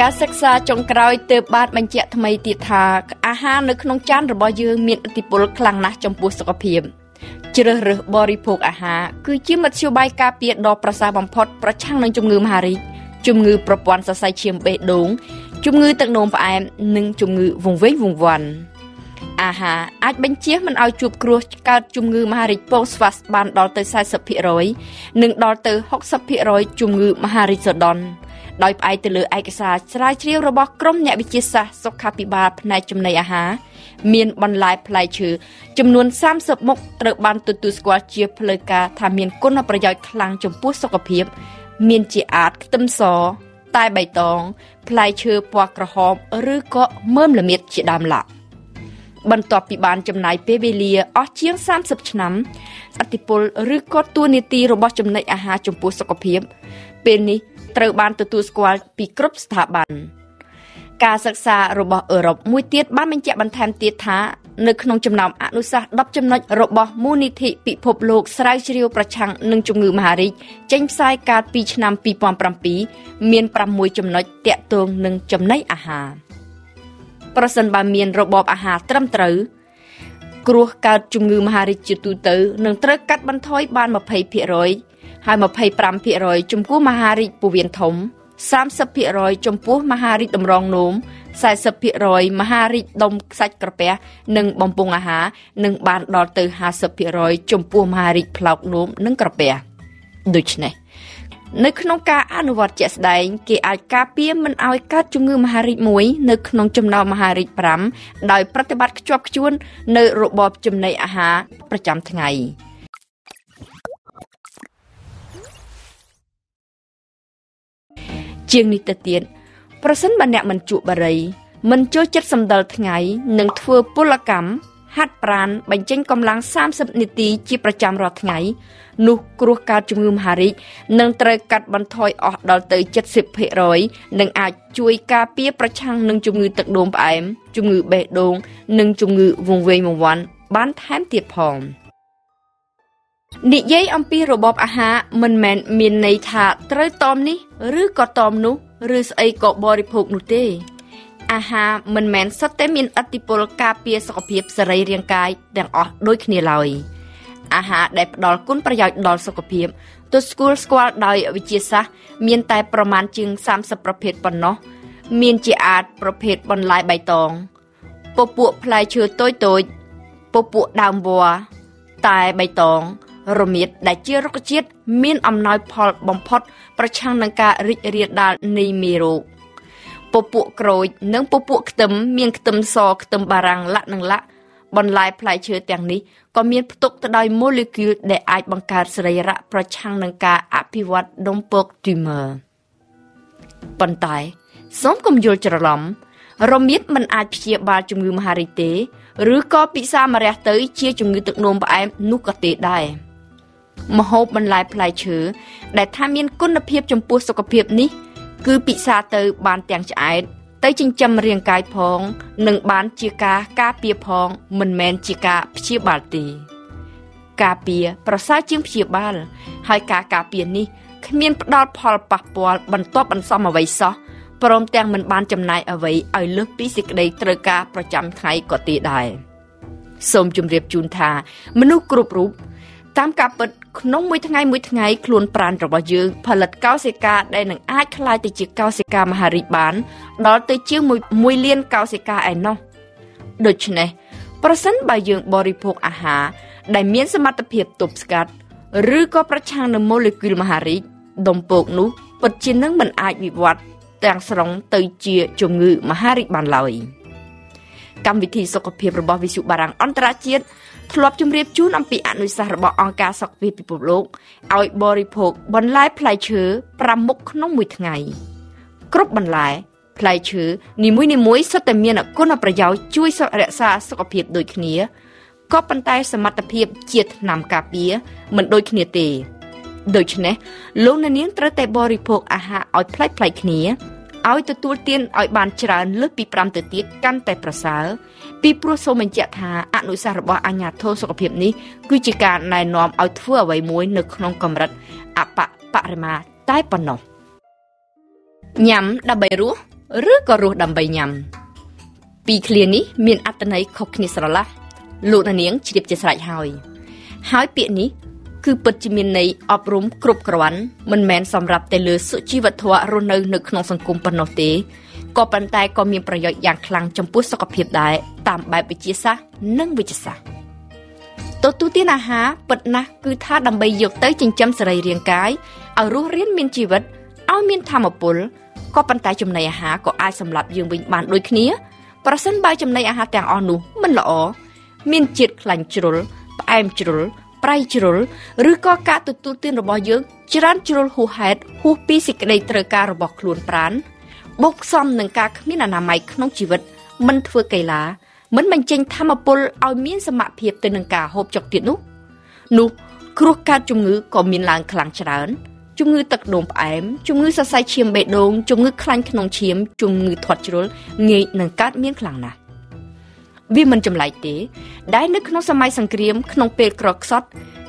ការសិក្សាចុងក្រោយទើបបានបញ្ជាក់ថ្មីទៀតថាអាហារនៅក្នុងចានរបស់យើងមានឥទ្ធិពលខ្លាំងណាស់ចំពោះសុខភាពជ្រើសរើសបរិភោគអាហារគឺជាមធ្យោបាយការពារដ៏ប្រសើរបំផុតប្រឆាំងនឹងជំងឺមហារីកជំងឺប្រព័ន្ធសរសៃឈាមបេះដូងជំងឺទឹកនោមផ្អែមនិងជំងឺវង្វេងវង្វាន់អាហារអាចបញ្ជៀសមិនឲ្យជួបគ្រោះកើតជំងឺមហារីកពោស្វាសបានដល់ទៅ40%និងដល់ទៅ60%ជំងឺមហារីកសូដុន ដោយផ្អែកទៅលើឯកសារស្រាវជ្រាវរបស់ក្រុមអ្នកវិទ្យាសាស្ត្រសុខាភិបាលផ្នែកចំណីអាហារមានបន្លែផ្លែឈើចំនួន30មុខត្រូវបានទទួលស្គាល់ជាផ្លូវការថាមានគុណប្រយោជន៍ខ្លាំងចំពោះសុខភាព មានជាអាចខ្ទឹមស តែបៃតង ផ្លែឈើពណ៌ក្រហមឬក៏មើមល្មៀតជាដើមឡាក់បន្ទាប់ពីបានចំណាយពេលវេលាអស់ជាង30ឆ្នាំអតិពលឬក៏ទួលនីតិរបស់ចំណីអាហារចំពោះសុខភាពពេលនេះ ត្រូវបានទទួលស្គាល់ពីគ្រប់ស្ថាប័នការសិក្សារបស់អឺរ៉ុបមួយទៀតបានបញ្ជាក់បន្ថែមទៀតថានៅក្នុងចំណោមអនុសាសន៍10ចំណុចរបស់មូលនិធិពិភពលោកស្រាវជ្រាវប្រឆាំងនឹងជំងឺមហារីកចេញផ្សាយកាលពីឆ្នាំ2007មាន6ចំណុចតាក់ទងនឹងចំណីអាហារប្រសិនបើមានរបបអាហារត្រឹមត្រូវគ្រោះកើតជំងឺមហារីកជាទូទៅនឹងត្រូវកាត់បន្ថយបាន20% ហើយ25%ចំពោះមហារីកពោះវៀនធំ30%ចំពោះមហារីកតម្រងនោម40%មហារីកដុំខ្សាច់ក្រពះនិងបំពង់អាហារនឹងបានដល់ទៅ50%ចំពោះមហារីកផ្លោកនោមនិងក្រពះដូច្នេះនៅក្នុងការអនុវត្តជាក់ស្ដែងគេអាចការពារមិនឲ្យកើតជំងឺមហារីកមួយនៅក្នុងចំណោមមហារីក5ដោយប្រតិបត្តិខ្ជាប់ខ្ជួននៅរបបចំណីអាហារប្រចាំថ្ងៃ។ ជាងនេះទៅទៀតប្រសិនបើអ្នកមិនជក់បារីមិនចូលចិត្តសម្ដិលថ្ងៃនិងធ្វើពលកម្មហាត់ប្រាណបញ្ចេញកម្លាំង30នាទីជាប្រចាំរាល់ថ្ងៃនោះគ្រោះកើតជំងឺមហារីកនឹងត្រូវកាត់បន្ថយអស់ដល់ទៅ70%និងអាចជួយការពារប្រឆាំងនឹងជំងឺទឹកនោមផ្អែមជំងឺបេះដូងនិងជំងឺវង្វេងវង្វាន់បានថែមទៀតផង។ និយាយអំពីរបបអាហារមិនមែនមានន័យថាត្រូវតមនេះឬក៏តមនោះឬស្អីក៏បរិភោគនោះទេ អាហារមិនមែនសុទ្ធតែមានឥទ្ធិពលការពារសុខភាពសរីរាង្គកាយទាំងអស់ដូចគ្នាឡើយអាហារដែលផ្ដល់គុណប្រយោជន៍ដល់សុខភាពទស្សគូលស្គាល់ដោយវិទ្យាសាស្ត្រមានតែប្រមាណជាង30ប្រភេទប៉ុណ្ណោះមានជាអាចប្រភេទបន្លែបៃតងពពួកផ្លែឈើតូចតូចពពួកដើមវល្លិតែបៃតង រមៀតដែលជារុក្ខជាតិមានអំណោយផលបំផុត ប្រឆាំងនឹងការរីករាលដាលនៃមេរោគពពួកក្រូចនិងពពួកខ្ទឹមមានខ្ទឹមសខ្ទឹមបារាំងលាក់និងលាក់បន្លែផ្លែឈើទាំងនេះក៏មានផ្ទុកទៅដោយម៉ូលេគុលដែលអាចបង្កើតសរីរៈប្រឆាំងនឹងការអភិវឌ្ឍដុំពក tumor ប៉ុន្តែសូមកុំយល់ច្រឡំរមៀតមិនអាចព្យាបាលជំងឺមហារីកទេ ឬក៏ពិសាម្រះទៅជាជំងឺទឹកនោមផ្អែមនោះក៏ទេដែរ ម្ហូបបន្លែផ្លែឈើដែលថាមានគុណភាពចំពោះសុខភាពនេះ គឺពិសាទៅបានទាំងឆ្អែតទៅចិញ្ចឹមរាងកាយផង និងបានជាការការពារផង មិនមែនជាការព្យាបាលទេ ការពារប្រសើរជាងព្យាបាល ហើយការការពារនេះគ្មានផ្ដល់ផលប៉ះពាល់បន្ទាប់បន្សំអ្វីសោះព្រមទាំងមិនបានចំណាយអ្វីឲ្យលើសពីសេចក្តីត្រូវការប្រចាំថ្ងៃក៏ទេដែរសូមជម្រាបជូនថា មនុស្សគ្រប់រូបតាមការពិត ក្នុងមួយថ្ងៃមួយថ្ងៃខ្លួនប្រាណរបស់យើងផលិតកោសិកាដែលនឹងអាចคล้ายទៅជាកោសិកាមហារីកបានដល់ទៅជាង1លានកោសិកាឯណោះដូច្នេះប្រសិនបើយើងបរិភោគអាហារដែលមានសមត្ថភាពទប់ស្កាត់ឬក៏ប្រឆាំងនឹងម៉ូលេគុលមហារីកដុំពកនោះពិតជានឹងមិនអាចវិវត្តទាំងស្រុងទៅជាជំងឺមហារីកបានឡើយកម្មវិធីសុខភាពរបស់វិទ្យុបារាំងអន្តរជាតិ ធ្លាប់ជម្រាបជូនអំពីអនុសាសន៍របស់អង្គការសុខភាពពិភពលោកឲ្យបរិភោគបន្លែផ្លែឈើ5មុខក្នុងមួយថ្ងៃគ្រប់បន្លែផ្លែឈើនីមួយៗសុទ្ធតែមានគុណប្រយោជន៍ជួយរក្សាសុខភាពដូចគ្នាក៏ប៉ុន្តែសមត្ថភាពជាថ្នាំការពារមិនដូចគ្នាទេដូច្នេះលោកអ្នកនាងត្រូវតែបរិភោគអាហារឲ្យប្លែកៗគ្នា ឲ្យទទួលទានឲ្យបានច្រើនលើសពី5ទៅទៀតកាន់តែប្រសើរពីព្រោះសូមបញ្ជាក់ថាអនុសាសន៍របស់អាជ្ញាធរសុខភាពនេះគឺជាការណែនាំឲ្យធ្វើអ្វីមួយនៅក្នុងកម្រិតអបបរិមាតែប៉ុណ្ណោះញ៉ាំដើម្បីរស់ឬក៏រស់ដើម្បីញ៉ាំពីរឃ្លានេះមានអត្ថន័យខុសគ្នាស្រឡះលោកនាងជ្រាបជាស្រេចហើយហើយពាក្យនេះ គឺពិតជាមានន័យអប់រំគ្រប់គ្រាន់មិនមែនសម្រាប់តែលើសុជីវធម៌រស់នៅនៅក្នុងសង្គមប៉ុណ្ណោះទេក៏ប៉ុន្តែក៏មានប្រយោជន៍យ៉ាងខ្លាំងចំពោះសុខភាពដែរតាមបែបវិទ្យាសាស្ត្រនិងវិទ្យាសាស្ត្រទទួលទានអាហារពិតណាស់គឺថាដើម្បីយកទៅចិញ្ចឹមសរីរាង្គកាយឲ្យរស់រានមានជីវិតឲ្យមានធម៌ពលក៏ប៉ុន្តែចំណីអាហារក៏អាចសម្លាប់យើងវិញបានដូចគ្នាប្រសិនបើចំណីអាហារទាំងអស់នោះមិនល្អមានជាតិខ្លាញ់ជ្រុលផ្អែមជ្រុល ប្រៃជ្រុលឬក៏ការទទួលទានរបស់យើង ច្រើនជ្រុលហួសហេតុហួសពីសេចក្តីត្រូវការរបស់ខ្លួនប្រានបូកផ្សំនឹងការគ្មានអនាម័យក្នុងជីវិត មិនធ្វើកីឡាមិនបញ្ចេញធម្មពលឲ្យមានសមភាពទៅនឹងការហូបចុកទៀតនោះនោះគ្រោះកាត់ជំងឺក៏មានឡើងខ្លាំងច្រើនជំងឺទឹកនោមផ្អែមជំងឺសរសៃឈាមបេះដូងជំងឺខ្លាញ់ក្នុងឈាមជំងឺធាត់ជ្រុលងាយនឹងកើតមានខ្លាំងណាស់ វាមិនចម្លែកទេ ដែលនៅក្នុងសម័យសង្គ្រាមក្នុងពេលក្រខ្សត់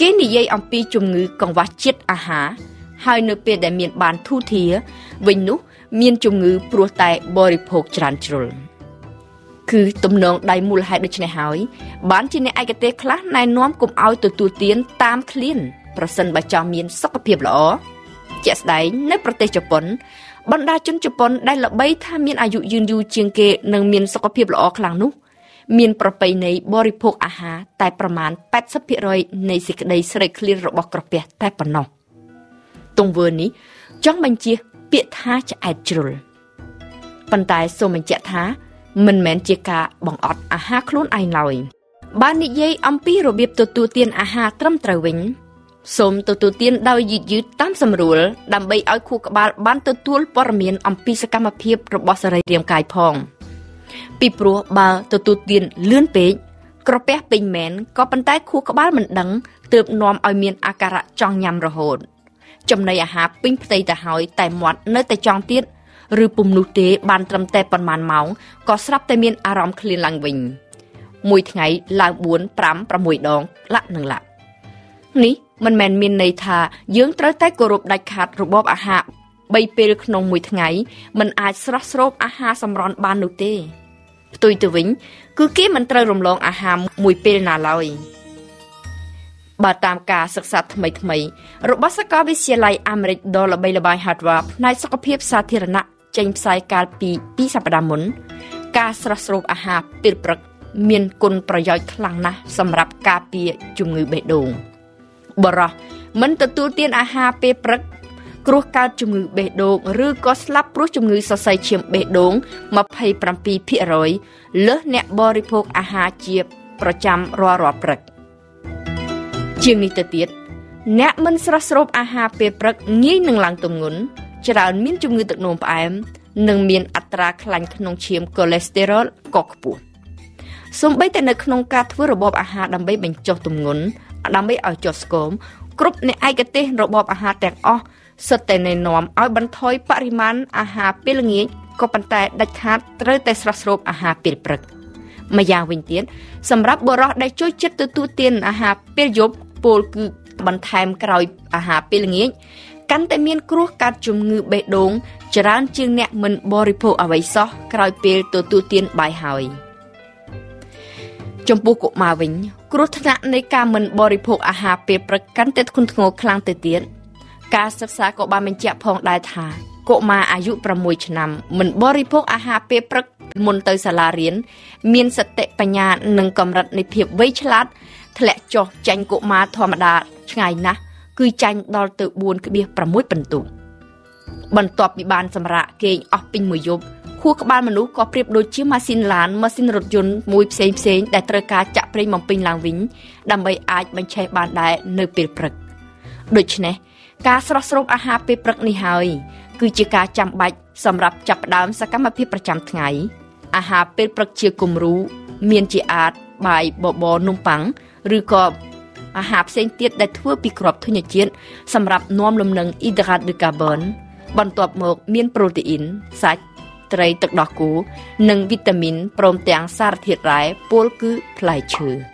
គេនិយាយអំពីជំងឺកង្វះជាតិអាហារហើយនៅពេលដែលមានបានធូរធារវិញនោះ មានជំងឺព្រោះតែបរិភោគច្រើនជ្រុលគឺទំនងដៃមូលហេតុដូច្នេះហើយបានជាអ្នកឯកទេសខ្លះណែនាំកុំឲ្យទទួលទានតាមឃ្លានប្រសិនបើចង់មានសុខភាពល្អជាក់ស្ដែងនៅប្រទេសជប៉ុនបណ្ដាជនជប៉ុនដែលល្បីថាមានអាយុយឺនយូរជាងគេនិងមានសុខភាពល្អខ្លាំងនោះ មានប្រពៃណីបរិភោគអាហារតែប្រមាណ80%នៃសេចក្តីស្រេកឃ្លានរបស់ក្រពះតែប៉ុណ្ណោះទង្វើនេះចង់បញ្ជាពាក្យថាឆ្អែតជ្រុលប៉ុន្តែសូមបញ្ជាក់ថា មិនមែនជាការបង្អត់អាហារខ្លួនឯងឡើយបើនិយាយអំពីរបៀបទទួលទានអាហារត្រឹមត្រូវវិញសូមទទួលទានដោយយឺតយឺតតាមសម្រួលដើម្បីឲ្យខួរក្បាលបានទទួលព័ត៌មានអំពីសកម្មភាពរបស់សរីរាង្គកាយផង ពីព្រោះបើទទួលទានលឿនពេកក្រពះពេញមែនក៏ប៉ុន្តែខួរក្បាលមិនដឹងទើបនាំឲ្យមានអាការៈចង់ញ៉ាំរហូត ចំណីអាហារពេញផ្ទៃទៅហើយតែមាត់នៅតែចង់ទៀតឬពុំនោះទេបានត្រឹមតែប៉ុន្មានម៉ោងក៏ស្រាប់តែមានអារម្មណ៍ឃ្លានឡើងវិញមួយថ្ងៃឡើង4 5 6ដងលាក់នឹងលាក់នេះមិនមែនមានន័យថាយើងត្រូវតែគោរពដាច់ខាតរបបអាហារ3ពេលក្នុងមួយថ្ងៃมันអាចស្រស់ស្រូបអាហារសម្រន់បាននោះទេ ផ្ទុយទៅវិញគឺគេមិនត្រូវរំលងអាហារមួយពេលណាឡើយបើតាមការសិក្សាថ្មីថ្មីរបស់សាកលវិទ្យាល័យអាមេរិកដ៏ល្បីល្បាញ Harvard ផ្នែកសុខភាពសាធារណៈចេញផ្សាយកាលពី2សប្តាហ៍មុន ការស្រស់ស្រូបអាហារពេលព្រឹក មានគុណប្រយោជន៍ខ្លាំងណាស់សម្រាប់ការពារជំងឺបេះដូងបរោះមិនទទួលទានអាហារពេលព្រឹក គ្រោះកើតជំងឺបេះដូងឬក៏ស្លាប់ព្រោះជំងឺសរសៃឈាមបេះដូង27%លើសអ្នកបរិភោគអាហារជាប្រចាំរាល់រាល់ព្រឹកជាងនេះទៅទៀតអ្នកមិនស្រស់ស្រូបអាហារពេលព្រឹកងាយនឹងឡើងទម្ងន់ច្រើនមានជំងឺទឹកនោមផ្អែមនិងមានអត្រាខ្លាញ់ក្នុងឈាមកូលេស្តេរ៉ុលក៏ខ្ពស់សូម្បីតែនៅក្នុងការធ្វើរបបអាហារដើម្បីបញ្ចុះទម្ងន់ដើម្បីឲ្យចុះស្គមគ្រប់អ្នកឯកទេសរបបអាហារទាំងអស់ សុទ្ធតែណែនាំឲ្យបន្ថយបរិមាណអាហារពេលល្ងាចក៏ប៉ុន្តែដាច់ខាតត្រូវតែស្រស់ស្រូបអាហារពេលព្រឹកម្យ៉ាងវិញទៀតសម្រាប់បុរសដែលចូលចិត្តទទួលទានអាហារពេលយប់ពលគឺបន្ថែមក្រោយអាហារពេលល្ងាចកាន់តែមានគ្រោះកាត់ជំងឺបេះដូងច្រើនជាងអ្នកមិនបរិភោគអ្វីសោះក្រោយពេលទទួលទានបាយហើយចំពោះកុមារវិញគ្រោះថ្នាក់នៃការមិនបរិភោគអាហារពេលព្រឹកកាន់តែធ្ងន់ធ្ងរខ្លាំងទៅទៀត ការសិក្សាក៏បានបញ្ជាក់ផងដែរថាកុមារអាយុ6ឆ្នាំមិនបរិភោគអាហារពេលព្រឹកមុនទៅសាលារៀនមានសតិបញ្ញានិងកម្រិតនៃភាពវៃឆ្លាតធ្លាក់ចុះចាញ់កុមារធម្មតាឆ្ងាយណាស់គឺចាញ់ដល់ទៅ4.6ពិន្ទុបន្ទាប់ពីបានសម្រាកគេងអស់ពេញមួយយប់ខួរក្បាលមនុស្សក៏ប្រៀបដូចជាម៉ាស៊ីនឡានម៉ាស៊ីនរថយន្តមួយផ្សេងផ្សេងដែលត្រូវការចាក់ប្រេងបំពេញឡើងវិញដើម្បីអាចបញ្ឆេះបានដែរនៅពេលព្រឹកដូច្នេះ ការស្រស់ស្រូបអាហារពេលព្រឹកនេះហើយគឺជាការចាំបាច់សម្រាប់ចាប់ផ្ដើមសកម្មភាពប្រចាំថ្ងៃអាហារពេលព្រឹកជាគំរូមានជាអាចបាយបបរនំប៉័ងឬក៏អាហារផ្សេងទៀតដែលធ្វើពីគ្រាប់ធញ្ញជាតិសម្រាប់នាំលំនឹងអ៊ីដ្រាតឌឺកាបនបន្ទាប់មកមានប្រូតេអ៊ីនសាច់ត្រីទឹកដោះគោនិងវីតាមីនព្រមទាំងសារធាតុរ៉ែពោលគឺផ្លែឈើ។។